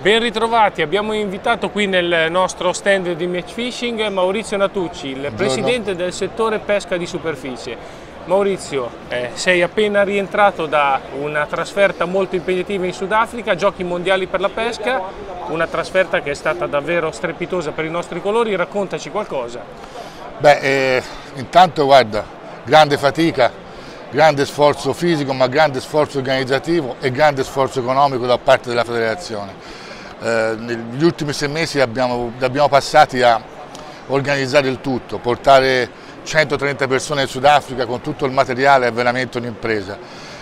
Ben ritrovati, abbiamo invitato qui nel nostro stand di match fishing Maurizio Natucci, il Buongiorno. presidente del settore pesca di superficie. Maurizio, eh, sei appena rientrato da una trasferta molto impegnativa in Sudafrica, giochi mondiali per la pesca, una trasferta che è stata davvero strepitosa per i nostri colori, raccontaci qualcosa. Beh, eh, intanto guarda, grande fatica, grande sforzo fisico, ma grande sforzo organizzativo e grande sforzo economico da parte della federazione. Eh, negli ultimi sei mesi abbiamo, abbiamo passati a organizzare il tutto, portare 130 persone in Sudafrica con tutto il materiale è veramente un'impresa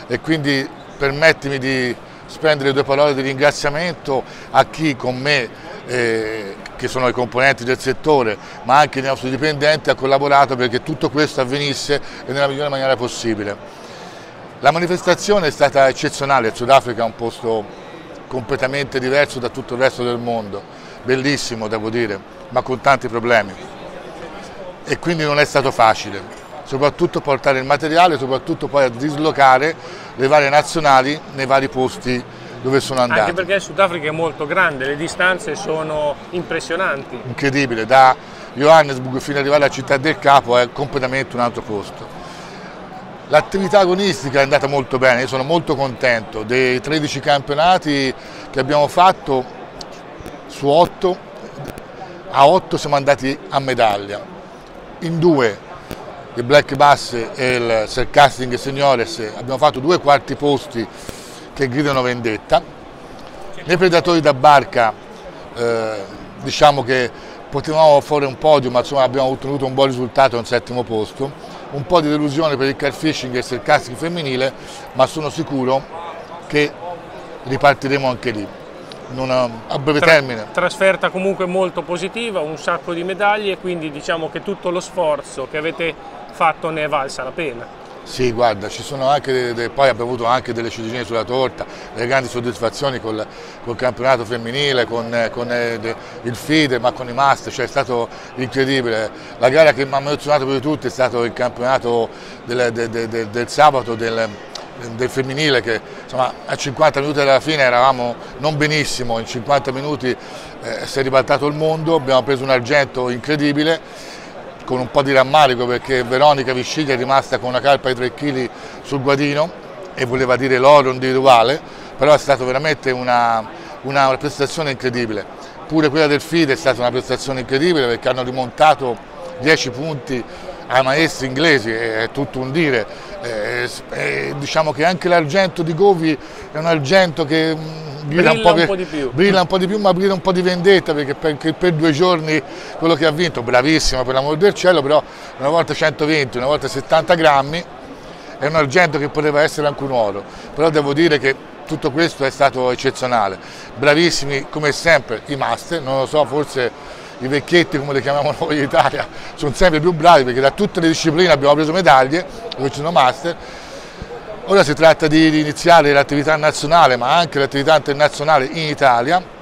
e quindi permettimi di spendere due parole di ringraziamento a chi con me, eh, che sono i componenti del settore, ma anche i nostri dipendenti, ha collaborato perché tutto questo avvenisse nella migliore maniera possibile. La manifestazione è stata eccezionale, il Sudafrica è un posto completamente diverso da tutto il resto del mondo, bellissimo devo dire, ma con tanti problemi. E quindi non è stato facile, soprattutto portare il materiale, soprattutto poi a dislocare le varie nazionali nei vari posti dove sono andati. Anche perché il Sudafrica è molto grande, le distanze sono impressionanti. Incredibile, da Johannesburg fino ad arrivare alla città del capo è completamente un altro posto. L'attività agonistica è andata molto bene, io sono molto contento. Dei 13 campionati che abbiamo fatto su 8, a 8 siamo andati a medaglia, in due il Black Bass e il Sercasting Seniores abbiamo fatto due quarti posti che gridano vendetta, nei predatori da barca eh, diciamo che potevamo fare un podio ma insomma abbiamo ottenuto un buon risultato, un settimo posto, un po' di delusione per il car fishing e il sarcastic femminile, ma sono sicuro che ripartiremo anche lì. A, a breve Tra, termine. Trasferta comunque molto positiva, un sacco di medaglie, quindi diciamo che tutto lo sforzo che avete fatto ne è valsa la pena. Sì, guarda, ci sono anche de, de, poi abbiamo avuto anche delle ciliegine sulla torta, delle grandi soddisfazioni col, col campionato femminile, con, con eh, de, il FIDE, ma con i master, cioè è stato incredibile. La gara che mi ha emozionato più di tutti è stato il campionato del, del, del sabato del, del femminile che insomma, a 50 minuti dalla fine eravamo non benissimo, in 50 minuti eh, si è ribaltato il mondo, abbiamo preso un argento incredibile con un po' di rammarico perché Veronica Visciglia è rimasta con una carpa di 3 kg sul guadino e voleva dire l'oro individuale, però è stata veramente una, una prestazione incredibile. Pure quella del FIDE è stata una prestazione incredibile perché hanno rimontato 10 punti ai maestri inglesi, è tutto un dire. Eh, eh, diciamo che anche l'argento di Govi è un argento che brilla, un po, un po' di più. Brilla un po' di più, ma brilla un po' di vendetta perché per, per due giorni quello che ha vinto, bravissimo per l'amor del cielo, però una volta 120, una volta 70 grammi, è un argento che poteva essere anche un oro. Però devo dire che tutto questo è stato eccezionale. Bravissimi come sempre i master, non lo so, forse i vecchietti come li chiamiamo noi in Italia sono sempre più bravi perché da tutte le discipline abbiamo preso medaglie, dove ci sono master. Ora si tratta di iniziare l'attività nazionale ma anche l'attività internazionale in Italia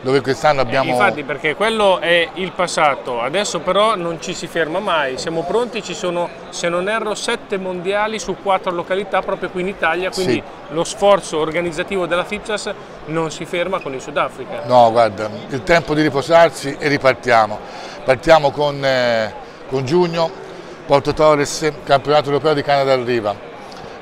dove quest'anno abbiamo... Infatti perché quello è il passato, adesso però non ci si ferma mai, siamo pronti, ci sono se non erro sette mondiali su quattro località proprio qui in Italia, quindi sì. lo sforzo organizzativo della FIPSAS non si ferma con il Sudafrica. No guarda, il tempo di riposarsi e ripartiamo, partiamo con, eh, con giugno, Porto Torres, campionato europeo di Canada al Riva,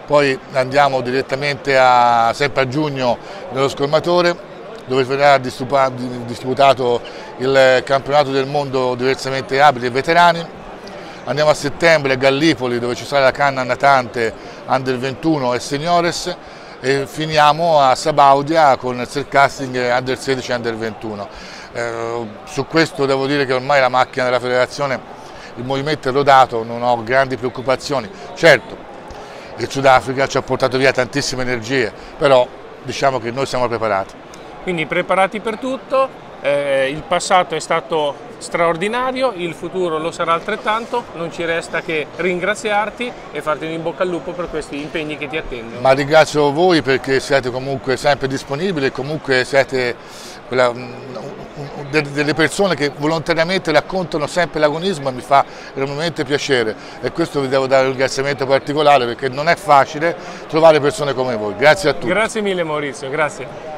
poi andiamo direttamente a, sempre a giugno nello scolmatore dove verrà disputato il campionato del mondo diversamente abili e veterani. Andiamo a settembre a Gallipoli dove ci sarà la canna natante Under 21 e Seniores e finiamo a Sabaudia con il self-casting Under 16 e Under 21. Eh, su questo devo dire che ormai la macchina della federazione, il movimento è rodato, non ho grandi preoccupazioni. Certo, il Sudafrica ci ha portato via tantissime energie, però diciamo che noi siamo preparati. Quindi preparati per tutto, eh, il passato è stato straordinario, il futuro lo sarà altrettanto, non ci resta che ringraziarti e farti un in bocca al lupo per questi impegni che ti attendono. Ma ringrazio voi perché siete comunque sempre disponibili e comunque siete quella, delle persone che volontariamente raccontano sempre l'agonismo e mi fa enormemente piacere e questo vi devo dare un ringraziamento particolare perché non è facile trovare persone come voi. Grazie a tutti. Grazie mille Maurizio, grazie.